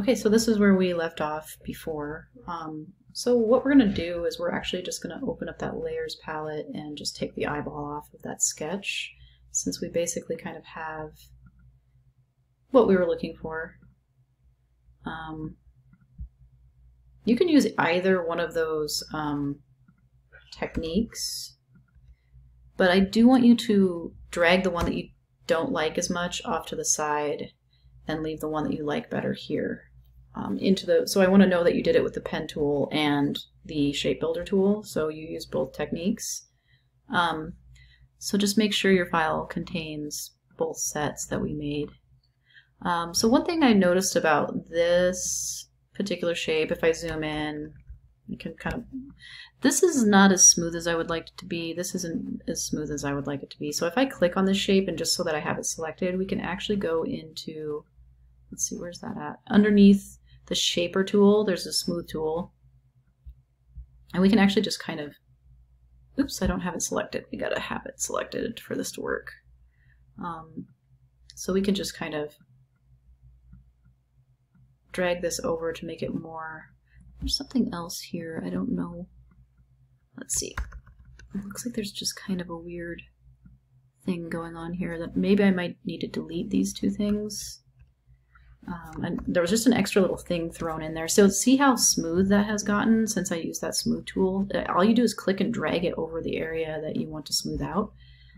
Okay, so this is where we left off before. Um, so what we're going to do is we're actually just going to open up that layers palette and just take the eyeball off of that sketch since we basically kind of have what we were looking for. Um, you can use either one of those um, techniques, but I do want you to drag the one that you don't like as much off to the side and leave the one that you like better here um, into the, so I want to know that you did it with the pen tool and the shape builder tool. So you use both techniques. Um, so just make sure your file contains both sets that we made. Um, so one thing I noticed about this particular shape, if I zoom in, you can kind of, this is not as smooth as I would like it to be. This isn't as smooth as I would like it to be. So if I click on this shape and just so that I have it selected, we can actually go into, let's see, where's that at? Underneath the shaper tool, there's a smooth tool. And we can actually just kind of, oops, I don't have it selected. We gotta have it selected for this to work. Um, so we can just kind of drag this over to make it more, there's something else here, I don't know. Let's see. It looks like there's just kind of a weird thing going on here that maybe I might need to delete these two things. Um, and there was just an extra little thing thrown in there. So see how smooth that has gotten since I used that smooth tool? Uh, all you do is click and drag it over the area that you want to smooth out.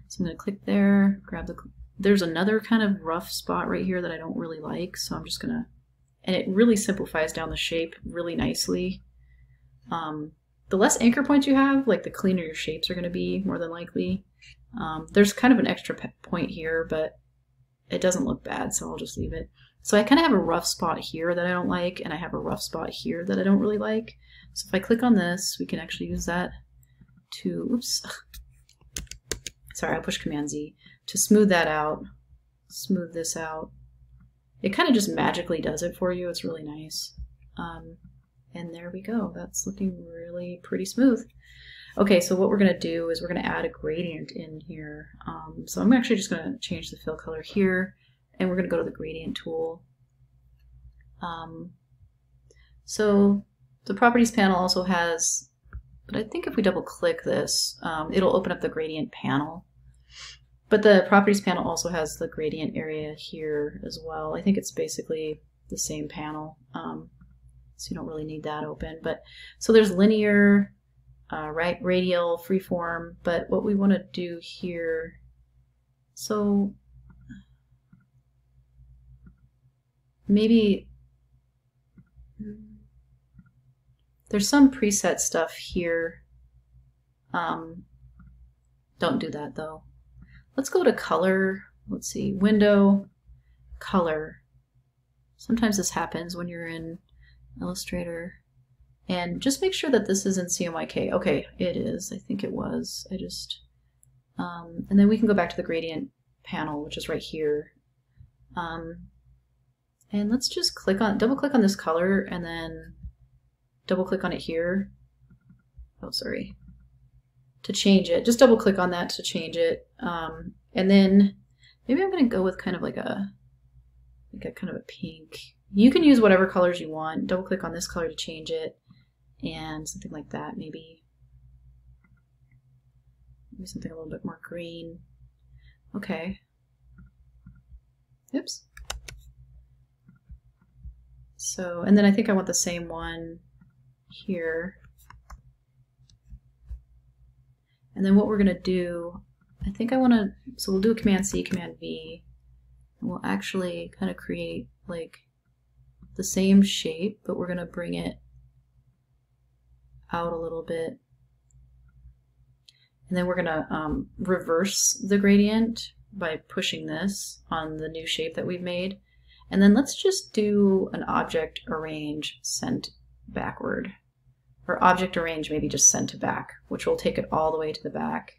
So I'm going to click there, grab the, there's another kind of rough spot right here that I don't really like. So I'm just going to, and it really simplifies down the shape really nicely. Um, the less anchor points you have, like the cleaner your shapes are going to be more than likely. Um, there's kind of an extra point here, but it doesn't look bad, so I'll just leave it. So I kind of have a rough spot here that I don't like, and I have a rough spot here that I don't really like. So if I click on this, we can actually use that to, oops, sorry, I'll push Command Z, to smooth that out, smooth this out. It kind of just magically does it for you. It's really nice. Um, and there we go. That's looking really pretty smooth. Okay, so what we're going to do is we're going to add a gradient in here. Um, so I'm actually just going to change the fill color here and we're going to go to the gradient tool. Um, so the properties panel also has, but I think if we double click this, um, it'll open up the gradient panel. But the properties panel also has the gradient area here as well. I think it's basically the same panel, um, so you don't really need that open. But so there's linear, uh, right, radial, freeform. But what we want to do here, so maybe there's some preset stuff here. Um, don't do that though. Let's go to color. Let's see, window, color. Sometimes this happens when you're in Illustrator. And just make sure that this is in CMYK. Okay, it is. I think it was. I just... Um, and then we can go back to the gradient panel, which is right here. Um, and let's just click on, double click on this color and then double click on it here. Oh, sorry. To change it, just double click on that to change it. Um, and then maybe I'm going to go with kind of like a, like a kind of a pink. You can use whatever colors you want. Double click on this color to change it and something like that maybe. Maybe something a little bit more green. Okay. Oops. So, and then I think I want the same one here. And then what we're going to do, I think I want to, so we'll do a Command C, Command V, and we'll actually kind of create like the same shape, but we're going to bring it out a little bit. And then we're going to um, reverse the gradient by pushing this on the new shape that we've made. And then let's just do an object arrange sent backward. Or object arrange maybe just sent to back, which will take it all the way to the back.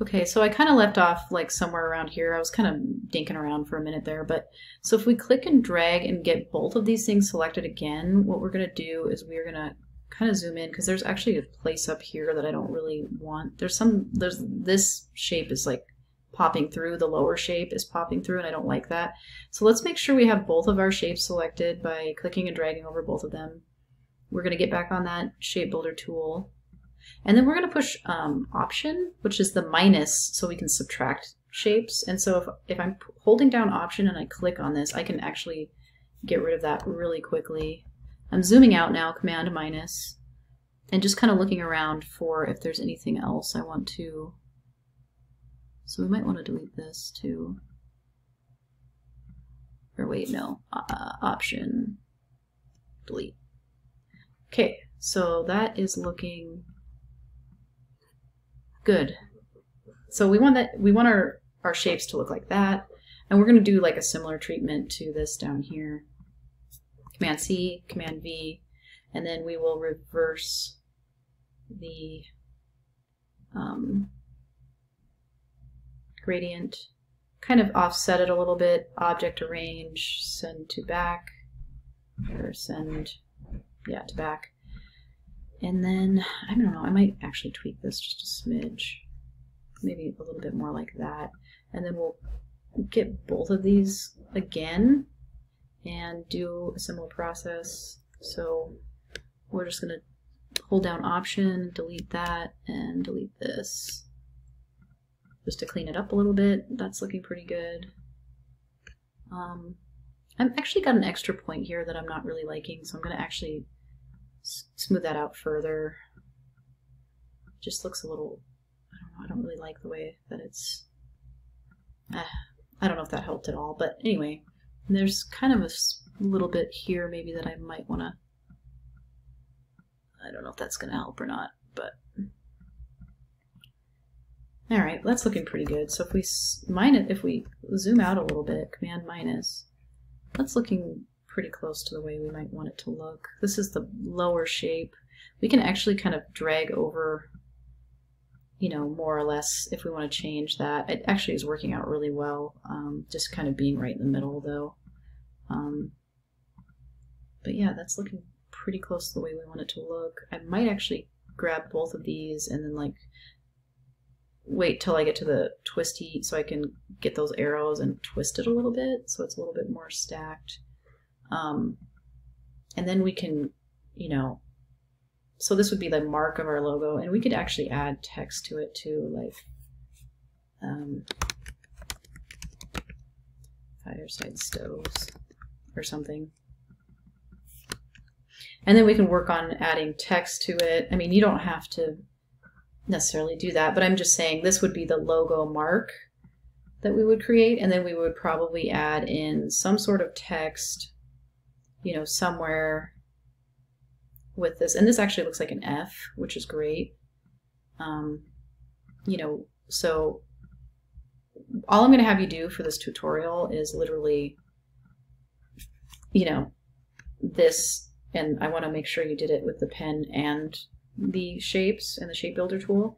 Okay, so I kind of left off like somewhere around here. I was kind of dinking around for a minute there, but so if we click and drag and get both of these things selected again, what we're going to do is we're going to kind of zoom in because there's actually a place up here that I don't really want. There's some, there's this shape is like popping through, the lower shape is popping through, and I don't like that. So let's make sure we have both of our shapes selected by clicking and dragging over both of them. We're going to get back on that shape builder tool. And then we're going to push um, option, which is the minus, so we can subtract shapes. And so if, if I'm holding down option and I click on this, I can actually get rid of that really quickly. I'm zooming out now, command minus, and just kind of looking around for if there's anything else I want to. So we might want to delete this too. Or wait, no, uh, option, delete. Okay, so that is looking good. So we want that we want our, our shapes to look like that. And we're going to do like a similar treatment to this down here. Command C, Command V, and then we will reverse the um, gradient, kind of offset it a little bit, object arrange, send to back, or send, yeah, to back. And then, I don't know, I might actually tweak this just a smidge. Maybe a little bit more like that. And then we'll get both of these again and do a similar process. So we're just going to hold down Option, delete that, and delete this. Just to clean it up a little bit. That's looking pretty good. Um, I've actually got an extra point here that I'm not really liking, so I'm going to actually smooth that out further. It just looks a little, I don't know, I don't really like the way that it's, eh, I don't know if that helped at all, but anyway, there's kind of a little bit here maybe that I might want to, I don't know if that's going to help or not, but all right, that's looking pretty good. So if we minus, if we zoom out a little bit, command minus, that's looking pretty close to the way we might want it to look. This is the lower shape. We can actually kind of drag over, you know, more or less if we want to change that. It actually is working out really well, um, just kind of being right in the middle though. Um, but yeah, that's looking pretty close to the way we want it to look. I might actually grab both of these and then like wait till I get to the twisty so I can get those arrows and twist it a little bit so it's a little bit more stacked. Um, and then we can, you know, so this would be the mark of our logo, and we could actually add text to it too, like um, fireside stoves or something. And then we can work on adding text to it. I mean, you don't have to necessarily do that, but I'm just saying this would be the logo mark that we would create, and then we would probably add in some sort of text you know, somewhere with this. And this actually looks like an F, which is great. Um, you know, so all I'm going to have you do for this tutorial is literally, you know, this, and I want to make sure you did it with the pen and the shapes and the shape builder tool.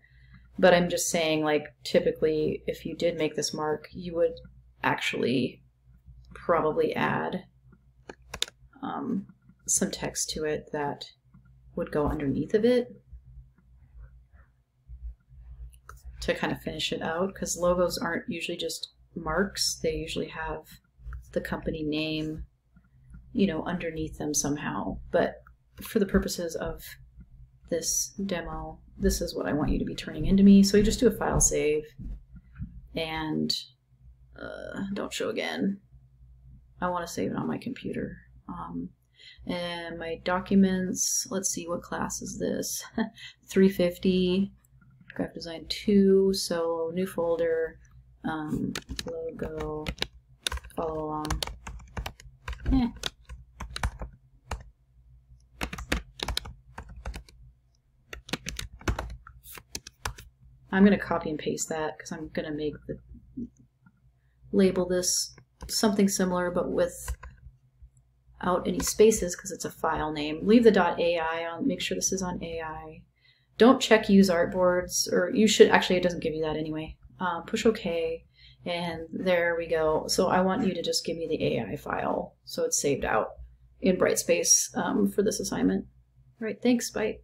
But I'm just saying, like, typically, if you did make this mark, you would actually probably add um, some text to it that would go underneath of it to kind of finish it out. Because logos aren't usually just marks. They usually have the company name you know underneath them somehow. But for the purposes of this demo this is what I want you to be turning into me so you just do a file save and uh, don't show again I want to save it on my computer um, and my documents, let's see, what class is this? 350, graphic design 2, so new folder, um, logo, follow along. Eh. I'm going to copy and paste that because I'm going to make the label this something similar but without any spaces because it's a file name. Leave the .ai on, make sure this is on AI. Don't check use artboards, or you should, actually it doesn't give you that anyway. Uh, push OK, and there we go. So I want you to just give me the AI file so it's saved out in Brightspace um, for this assignment. All right, thanks, bye.